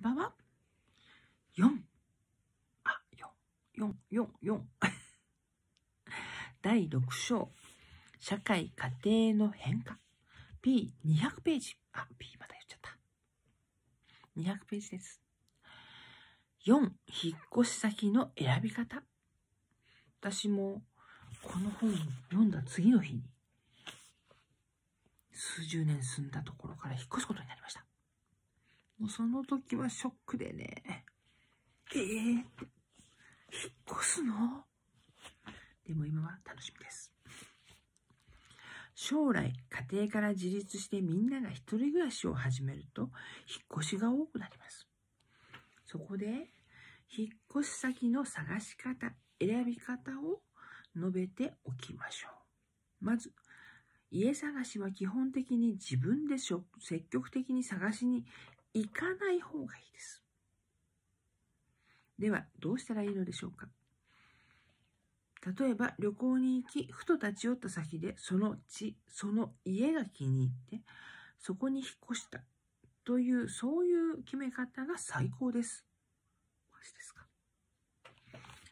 番は？4。あ、4、4、4、4。第6章。社会家庭の変化。P200 ページ。あ、P まだ言っちゃった。200ページです。4、引っ越し先の選び方。私もこの本を読んだ次の日に、数十年住んだところから引っ越すことになりました。もうその時はショックでね、ええー、引っ越すの？でも今は楽しみです。将来、家庭から自立してみんなが一人暮らしを始めると、引っ越しが多くなります。そこで、引っ越し先の探し方、選び方を述べておきましょう。まず、家探しは基本的に自分で積極的に探しに行かない方がいいです。では、どうしたらいいのでしょうか例えば旅行に行き、ふと立ち寄った先でその地、その家が気に入って、そこに引っ越したという、そういう決め方が最高です。ですか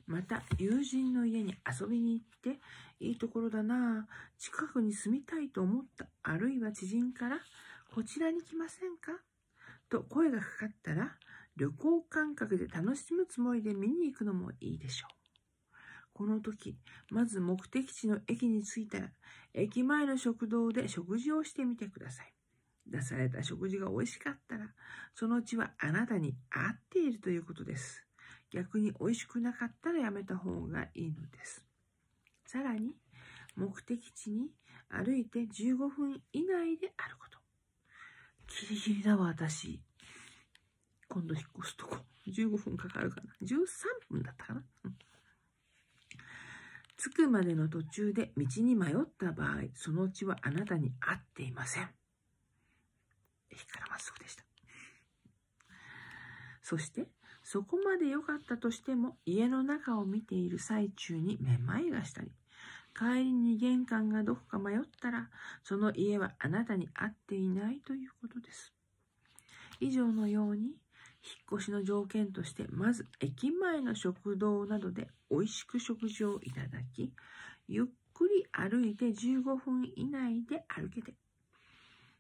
また、友人の家に遊びに行って、いいところだな近くに住みたいと思った、あるいは知人から、こちらに来ませんか？と声がかかったら、旅行感覚で楽しむつもりで見に行くのもいいでしょう。この時、まず目的地の駅に着いたら、駅前の食堂で食事をしてみてください。出された食事が美味しかったら、そのうちはあなたに合っているということです。逆に美味しくなかったらやめた方がいいのです。さらに、目的地に歩いて15分以内であること。ギリギリだわ、私。今度引っ越すとこ。15分かかるかな。13分だったかな。着くまでの途中で道に迷った場合、そのうちはあなたに合っていません。駅からまっすぐでした。そして、そこまで良かったとしても、家の中を見ている最中にめまいがしたり、帰りに玄関がどこか迷ったら、その家はあなたに合っていないということです。以上のように、引っ越しの条件として、まず駅前の食堂などで美味しく食事をいただき、ゆっくり歩いて15分以内で歩けて、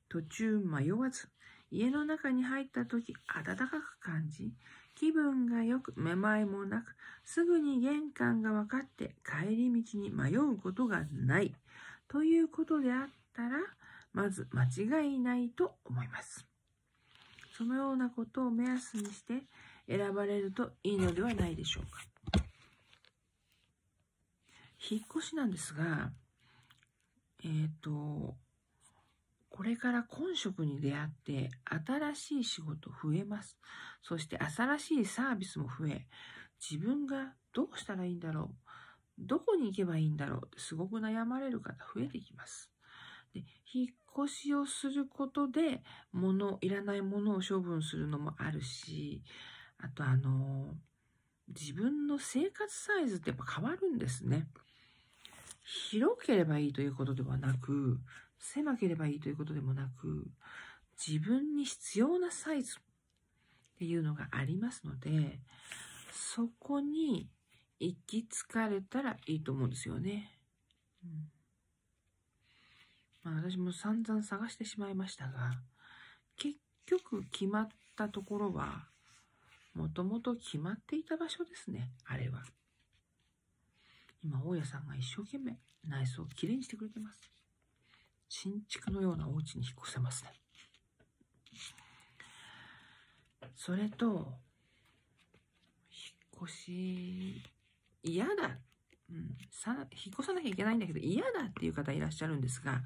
途中迷わず、家の中に入った時暖かく感じ、気分が良く、めまいもなく、すぐに玄関が分かって帰り道に迷うことがない、ということであったら、まず間違いないと思います。そのようなことを目安にして選ばれるといいのではないでしょうか。引っ越しなんですが、えっ、ー、と、これから今職に出会って新しい仕事増えます。そして新しいサービスも増え、自分がどうしたらいいんだろうどこに行けばいいんだろうってすごく悩まれる方増えてきます。で引っ越しをすることで、物、いらないものを処分するのもあるし、あとあの、自分の生活サイズってやっぱ変わるんですね。広ければいいということではなく、狭ければいいということでもなく、自分に必要なサイズっていうのがありますので、そこに行き着かれたらいいと思うんですよね。うんまあ、私も散々探してしまいましたが、結局決まったところは、もともと決まっていた場所ですね、あれは。今、大家さんが一生懸命内装をきれいにしてくれてます。新築のようなお家に引っ越せますね。それと、引っ越し、嫌だ。うん、さ、引っ越さなきゃいけないんだけど嫌だっていう方いらっしゃるんですが、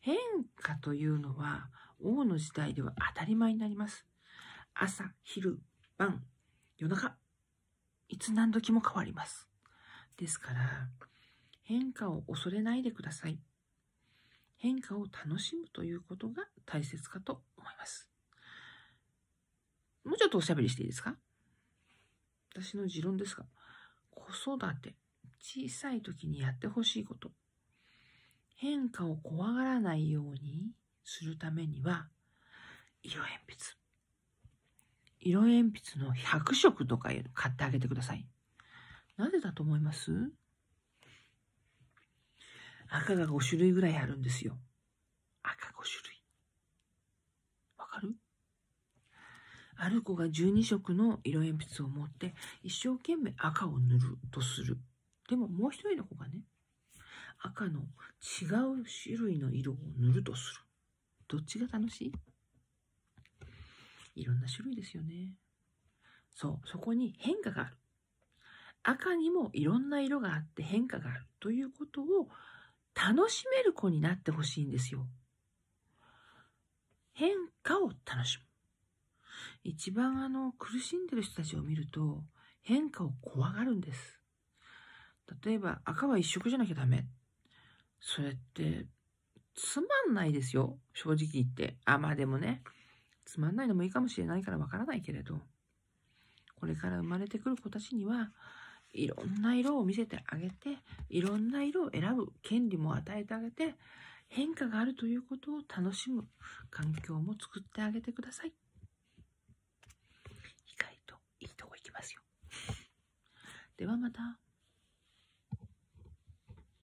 変化というのは王の時代では当たり前になります。朝、昼、晩、夜中、いつ何時も変わります。ですから、変化を恐れないでください。変化を楽しむということが大切かと思います。もうちょっとおしゃべりしていいですか？私の持論ですが、子育て、小さい時にやってほしいこと、変化を怖がらないようにするためには、色鉛筆。色鉛筆の100色とか買ってあげてください。なぜだと思います？赤が5種類ぐらいあるんですよ。赤5種類。わかる？ある子が12色の色鉛筆を持って一生懸命赤を塗るとする。でももう一人の子がね、赤の違う種類の色を塗るとする。どっちが楽しい？いろんな種類ですよね。そう、そこに変化がある。赤にもいろんな色があって変化があるということを楽しめる子になってほしいんですよ。変化を楽しむ。一番あの苦しんでる人たちを見ると変化を怖がるんです。例えば赤は一色じゃなきゃダメ。それってつまんないですよ。正直言って。あ、まあでもね、つまんないのもいいかもしれないからわからないけれど、これから生まれてくる子たちには、いろんな色を見せてあげて、いろんな色を選ぶ権利も与えてあげて、変化があるということを楽しむ環境も作ってあげてください。意外といいとこ行きますよ。ではまた。